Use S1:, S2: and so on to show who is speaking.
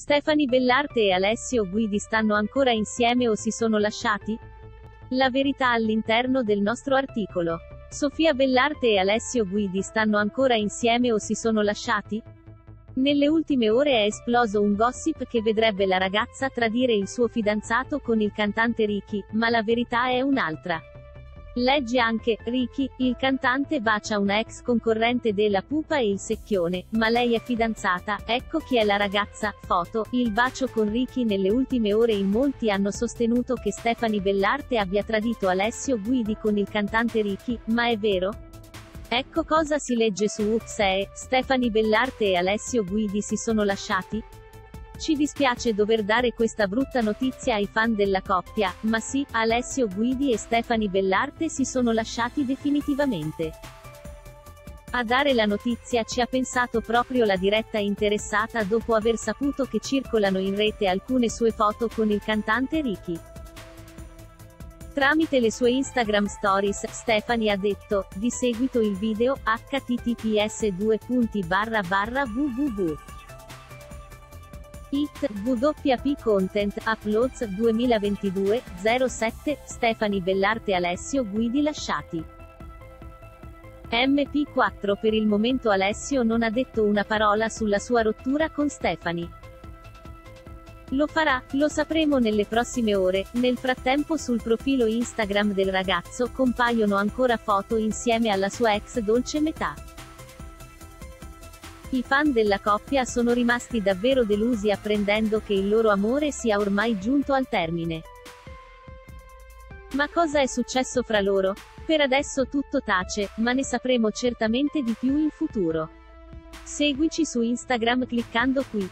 S1: Stefani Bellarte e Alessio Guidi stanno ancora insieme o si sono lasciati? La verità all'interno del nostro articolo. Sofia Bellarte e Alessio Guidi stanno ancora insieme o si sono lasciati? Nelle ultime ore è esploso un gossip che vedrebbe la ragazza tradire il suo fidanzato con il cantante Ricky, ma la verità è un'altra. Legge anche, Ricky, il cantante bacia una ex concorrente della Pupa e il Secchione, ma lei è fidanzata, ecco chi è la ragazza, foto, il bacio con Ricky nelle ultime ore in molti hanno sostenuto che Stefani Bellarte abbia tradito Alessio Guidi con il cantante Ricky, ma è vero? Ecco cosa si legge su Uxee, Stefani Bellarte e Alessio Guidi si sono lasciati? Ci dispiace dover dare questa brutta notizia ai fan della coppia, ma sì, Alessio Guidi e Stefani Bellarte si sono lasciati definitivamente. A dare la notizia ci ha pensato proprio la diretta interessata dopo aver saputo che circolano in rete alcune sue foto con il cantante Ricky. Tramite le sue Instagram Stories, Stefani ha detto, di seguito il video, https www. It, WP Content, Uploads 2022, 07, Stefani Bellarte Alessio Guidi lasciati. MP4 Per il momento Alessio non ha detto una parola sulla sua rottura con Stefani. Lo farà, lo sapremo nelle prossime ore, nel frattempo sul profilo Instagram del ragazzo compaiono ancora foto insieme alla sua ex dolce metà. I fan della coppia sono rimasti davvero delusi apprendendo che il loro amore sia ormai giunto al termine. Ma cosa è successo fra loro? Per adesso tutto tace, ma ne sapremo certamente di più in futuro. Seguici su Instagram cliccando qui.